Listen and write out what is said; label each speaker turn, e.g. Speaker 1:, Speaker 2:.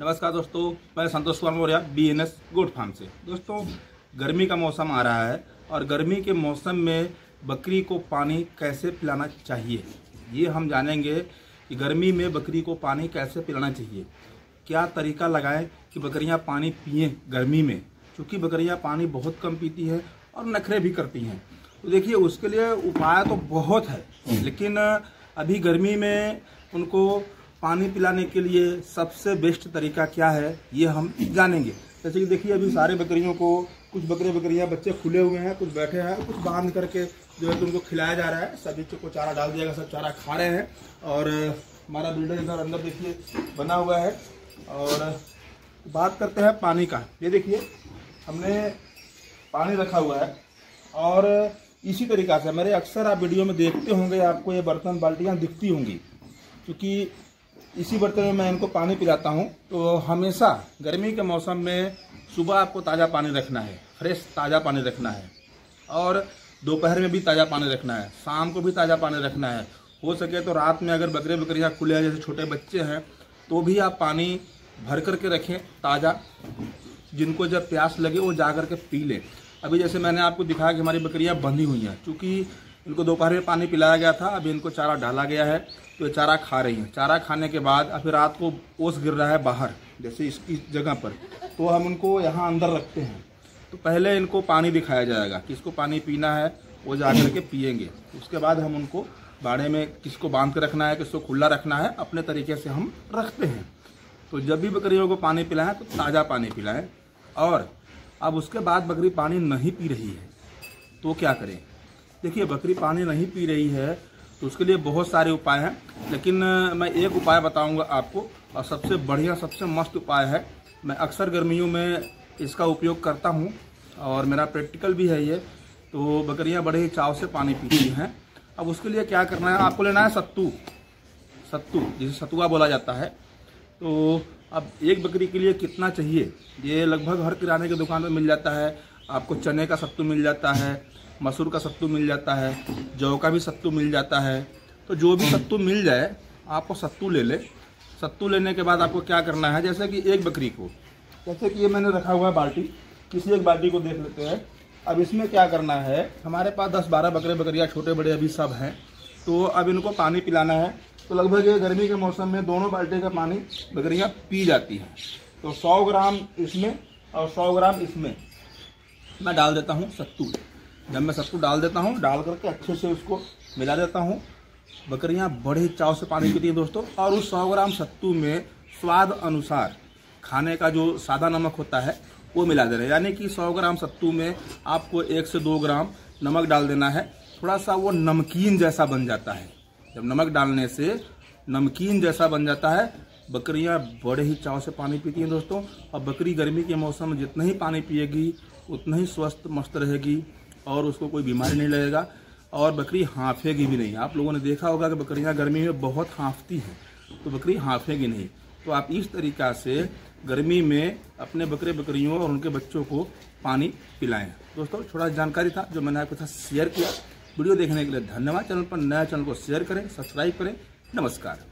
Speaker 1: नमस्कार दोस्तों, मैं Santosh Kumar Maurya B N S goat farm से। दोस्तों, गर्मी का मौसम आ रहा है और गर्मी के मौसम में बकरी को पानी कैसे पिलाना चाहिए? ये हम जानेंगे कि गर्मी में बकरी को पानी कैसे पिलाना चाहिए। क्या तरीका लगाएँ कि बकरियाँ पानी पिएँ गर्मी में? क्योंकि बकरियाँ पानी बहुत कम पीती है और नखरे भी करती हैं। तो देखिए, उसके लिए उपाय तो बहुत है, लेकिन अभी गर्मी में उनको पानी पिलाने के लिए सबसे बेस्ट तरीका क्या है, ये हम जानेंगे। जैसे कि देखिए, अभी सारे बकरियों को, कुछ बकरे बकरियाँ, बच्चे खुले हुए हैं, कुछ बैठे हैं, कुछ बाँध करके जो है उनको खिलाया जा रहा है। सभी को चारा डाल दिया गया, सब चारा खा रहे हैं। और हमारा बिल्डर इधर अंदर देखिए, बना हुआ है। और बात करते हैं पानी का। ये देखिए, हमने पानी रखा हुआ है। और इसी तरीका से, मेरे अक्सर आप वीडियो में देखते होंगे, आपको ये बर्तन बाल्टियाँ दिखती होंगी। क्योंकि इसी बर्तन में मैं इनको पानी पिलाता हूँ। तो हमेशा गर्मी के मौसम में सुबह आपको ताज़ा पानी रखना है, फ्रेश ताज़ा पानी रखना है। और दोपहर में भी ताज़ा पानी रखना है, शाम को भी ताज़ा पानी रखना है। हो सके तो रात में अगर बकरे बकरियाँ खुले हैं, जैसे छोटे बच्चे हैं तो भी आप पानी भर करके रखें ताज़ा। जिनको जब प्यास लगे, वो जा करके पी लें। अभी जैसे मैंने आपको दिखाया कि हमारी बकरियाँ बंधी हुई हैं क्योंकि इनको दोपहर में पानी पिलाया गया था, अभी इनको चारा डाला गया है तो ये चारा खा रही हैं। चारा खाने के बाद, अभी रात को ओस गिर रहा है बाहर, जैसे इस इस जगह पर। तो हम उनको यहाँ अंदर रखते हैं। तो पहले इनको पानी दिखाया जाएगा किसको पानी पीना है, वो जा कर के पियेंगे। उसके बाद हम उनको बाड़े में किसको बाँध के रखना है, किसको खुला रखना है, अपने तरीके से हम रखते हैं। तो जब भी बकरियों को पानी पिलाएँ तो ताज़ा पानी पिलाएँ। और अब उसके बाद बकरी पानी नहीं पी रही है तो क्या करें? देखिए, बकरी पानी नहीं पी रही है तो उसके लिए बहुत सारे उपाय हैं, लेकिन मैं एक उपाय बताऊँगा आपको, और सबसे बढ़िया, सबसे मस्त उपाय है। मैं अक्सर गर्मियों में इसका उपयोग करता हूँ, और मेरा प्रैक्टिकल भी है ये तो बकरियाँ बड़े ही चाव से पानी पीती हैं। अब उसके लिए क्या करना है, आपको लेना है सत्तू। सत्तू, जिसे सतुआ बोला जाता है। तो अब एक बकरी के लिए कितना चाहिए? ये लगभग हर किराने की दुकान पर मिल जाता है, आपको चने का सत्तू मिल जाता है मसूर का सत्तू मिल जाता है, जौ का भी सत्तू मिल जाता है। तो जो भी सत्तू मिल जाए आपको सत्तू ले ले। सत्तू लेने के बाद आपको क्या करना है, जैसे कि एक बकरी को, जैसे कि ये मैंने रखा हुआ है बाल्टी, किसी एक बाल्टी को देख लेते हैं। अब इसमें क्या करना है, हमारे पास दस बारह बकरे बकरियाँ, छोटे बड़े अभी सब हैं। तो अब इनको पानी पिलाना है। तो लगभग ये गर्मी के मौसम में दोनों बाल्टी का पानी बकरियाँ पी जाती हैं। तो सौ ग्राम इसमें और सौ ग्राम इसमें। मैं डाल देता हूँ सत्तू। जब मैं सत्तू डाल देता हूँ, डाल करके अच्छे से उसको मिला देता हूँ। बकरियाँ बड़े चाव से पानी पीती हैं दोस्तों, और उस सौ ग्राम सत्तू में स्वाद अनुसार खाने का जो सादा नमक होता है, वो मिला दे रहे हैं यानी कि सौ ग्राम सत्तू में आपको एक से दो ग्राम नमक डाल देना है। थोड़ा सा वो नमकीन जैसा बन जाता है। जब नमक डालने से नमकीन जैसा बन जाता है, बकरियाँ बड़े ही चाव से पानी पीती हैं दोस्तों, और बकरी गर्मी के मौसम में जितना ही पानी पिएगी, उतना ही स्वस्थ, मस्त रहेगी। और उसको कोई बीमारी नहीं लगेगा। और बकरी हाँफेगी भी नहीं। आप लोगों ने देखा होगा कि बकरियाँ गर्मी में बहुत हाँफती हैं तो बकरी हाँफेगी नहीं। तो आप इस तरीका से गर्मी में अपने बकरे बकरियों और उनके बच्चों को पानी पिलाएँ। दोस्तों, थोड़ा जानकारी था जो मैंने आपके साथ शेयर किया। वीडियो देखने के लिए धन्यवाद। चैनल पर नया चैनल को शेयर करें, सब्सक्राइब करें। नमस्कार।